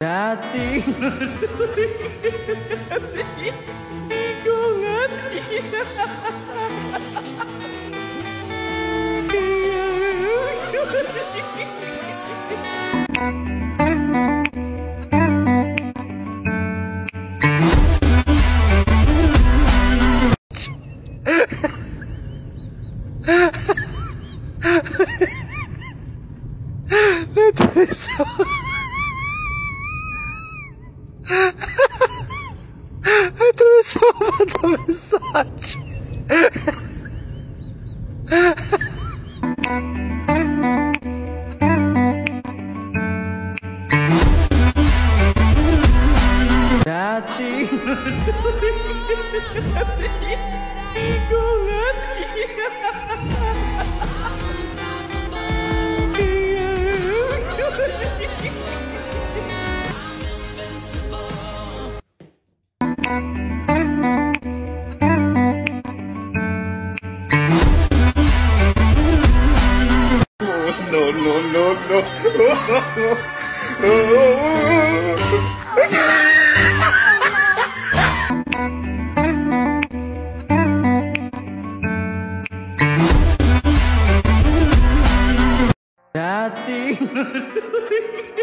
Đã tiếng. Cô ngất. That is so... a mensagem. Dating no, no, no, no. Dating